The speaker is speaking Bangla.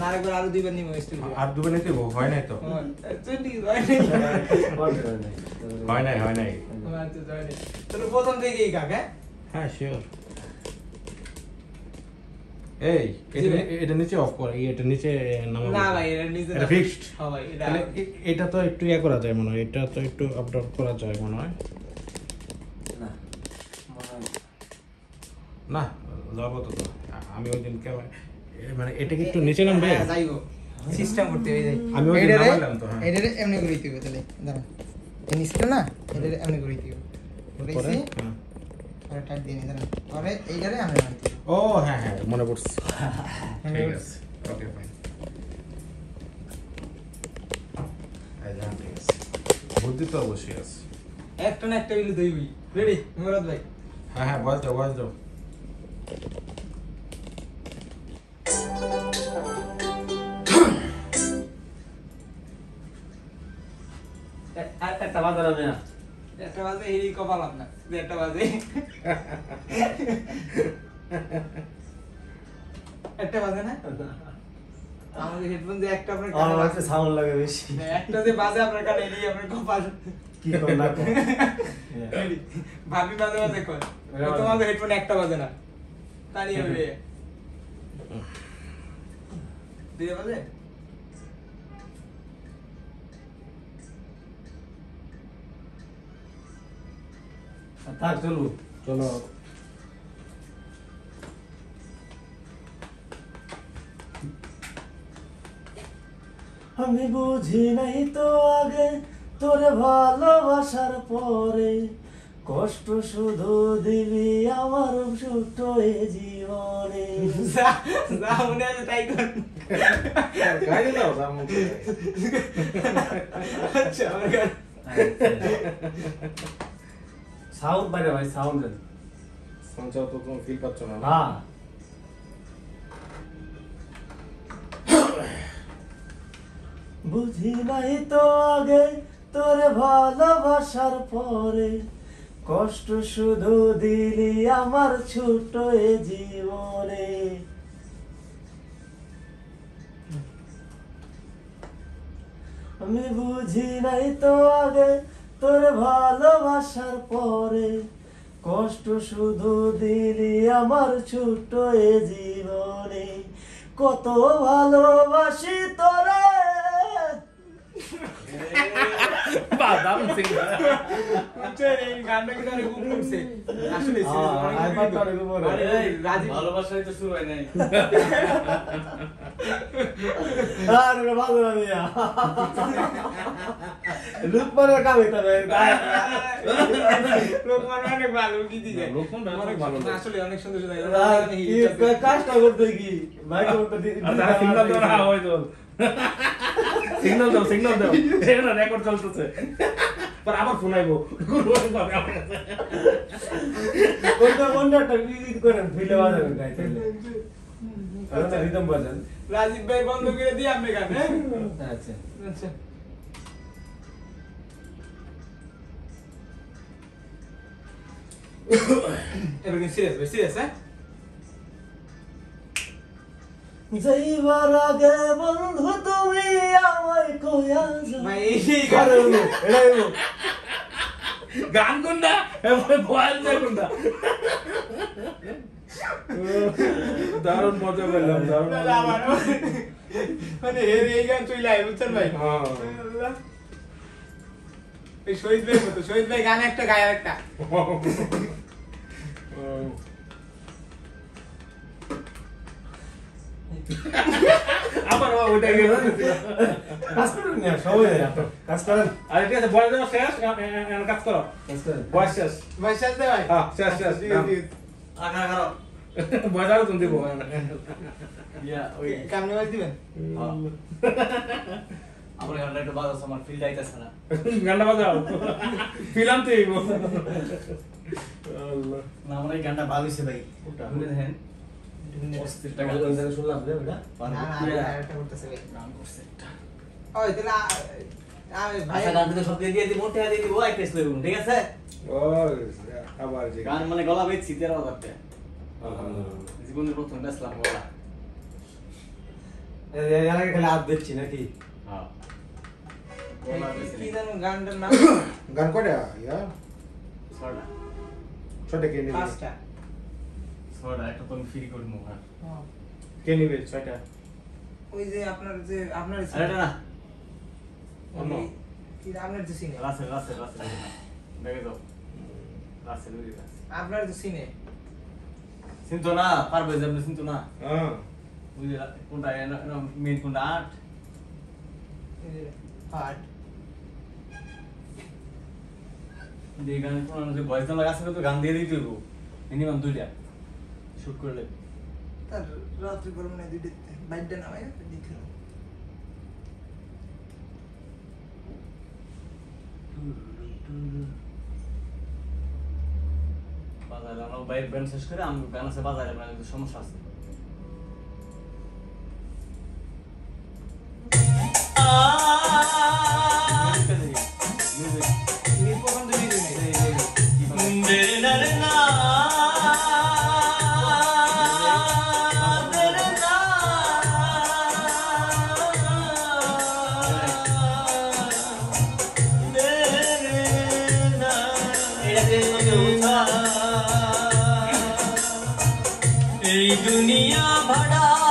আরেকবার আরও দুইবার নিবো আর দুবে নিতে হয় নাই তো? হয় নাই। হয় নাই তোর প্রথম থেকেই কাক হ্যাঁ? হ্যাঁ শিওর এই এটা নিচে অফ কর এটা নিচে নামাবো। না ভাই এটা নিচে এটা ফিক্সড হ্যাঁ ভাই এটা এটা তো একটু ইয়ে করা যায় মনে হয় এটা তো একটু আপ ডাউন করা যায় মনে হয়। না যাব তো তো। আমি ওই দিন কেমন মানে এটা কি একটু নিচে নামবে? হ্যাঁ, যাইবো। সিস্টেম করতে যাই। আমি ওই নামাইলাম তো, হ্যাঁ। এটারে এমনি করে দিতে হবে তাহলে। এই নিচটা না? এটারে এমনি করে দিতে হবে। পরে? হ্যাঁ। পরে টাইট দিয়ে নি পরে এইটারে আমি মারতে ও হ্যাঁ হ্যাঁ মনে পড়ছে। ঠিক আছে। ওকে ফাইন বুদ্ধি তো অবশ্যই আছে। একটা না একটা বিলে দইবি রেডি মুরাদ ভাই? হ্যাঁ হ্যাঁ দাও বয়স দাও। একটা বাজার হবে না। একটা বাজে হেরি কপাল আপনার। একটা বাজে। একটা বাজে না? আমাদের হেডফোন দিয়ে একটা আপনার আমার বাজে। সাউন্ড লাগে বেশি। একটা যে বাজে আপনার কানে এলি আপনার কপাল। কি কর না ভাবি মাঝে মাঝে কর তোমাদের হেডফোন একটা বাজে না। তারই হবে। দিয়ে বাজে? থাক চলু চলো। আমি বুঝি নাই তো আগে তোর ভালোবাসার পরে। কষ্ট শুধু দিবি আমার ছোট এ জীবনে। মনে আছে তাই আচ্ছা। সাউন্ড বাইরে ভাই সাউন্ড দেন। সঞ্চয় তো কোনো ফিল পাচ্ছ না। না। বুঝি নাই তো আগে তোরে ভালোবাসার পরে কষ্ট শুধু দিলি আমার ছোট এ জীবনে। আমি বুঝি নাই তো আগে তোর ভালোবাসার পরে কষ্ট শুধু দিলি আমার ছোট এ জীবনে। কত ভালোবাসি তোরে। হ্যাঁ, ভালো লুকমানের কাম এটা লোকমান অনেক ভালো, কি দিছে? লোকমান অনেক ভালো। আসলে অনেক সুন্দর সুন্দর। কাজটা করতে কি? মাইকে করতে দি- তারা সিগন্যাল দাও না ওই তো। সিগন্যাল দাও সিগন্যাল দাও। এখানে রেকর্ড চলতেছে। পর আবার ফোন আইবো। কোনটা কোনটা একটা করেন ফিলে বাজাবেন আচ্ছা রিদম বাজান। রাজীব ভাই বন্ধ করে দিয়ে আমি গান হ্যাঁ? আচ্ছা। আচ্ছা। এবার eh? সিরিয়াস ভাই সিরিয়াস হ্যাঁ যাইবার আগে বন্ধু তুমি আমার কোয়া ভাই এই কারণে এটাই গান গুন্ডা? এবারে ভয়াল যা গুন্ডা। দারুণ মজা পেলাম দারুণ মানে এই গান তুই লাইভ বুঝছেন ভাই? হ্যাঁ। এই শহীদ ভাই মতো শহীদ ভাই গান একটা গায় একটা আবার ওটা গেল কাজ করুন না, সবাই কাজ করেন। আরে ঠিক আছে বয়স দেওয়া শেষ? কাজ করো। বয়স শেষ। ভাই শেষ দে ভাই হ্যাঁ শেষ শেষ আরও তুমি দিব। ইয়া ওই কামনে বাজ দিবেন? আমার গানটা বাজাস আমার ফিল যাইতেছে না। গানটা বাজাও? ফিল আনতে হইব। না আমার এই গানটা ভালো ভাই। ওটা হ্যাঁ। গান করছে আচ্ছা, ঠিক আছে? গান মানে গলা বেচছি তেরো জীবনের প্রথম হাত দেখছি নাকি? হ্যাঁ। কি জানো গানটার নাম? গান কয়টা? ইয়া? ছটা ছয়টা কে নিবে? পাঁচটা। ছটা একটা তো ফ্রি করে নেব হ্যাঁ। কে নিবে? ছয়টা। ওই যে আপনার যে আপনার আরে না অন্য। কি আপনার যে সিনে রাসেল রাসেল রাসেল দেখে যাও। রাসেল ওই আপনার যে সিনে চিনতো না পারবে যে আপনি চিনতো না হ্যাঁ ওই কোনটা মেন কোনটা? আট। হার্ট যে গান শোনানো যে ভয়েস নাম্বার আছে তো গান দিয়ে দিতে হইব। মিনিমাম দুইটা। শুট করলে তার রাত্রি গরম নাই দুইটা বাইকটা নামাই দেখলাম বাজারে আমরা বাইরের ব্যান্ড শেষ করে আমি গান আছে বাজারে সমস্যা আছে। दुनिया भड़ा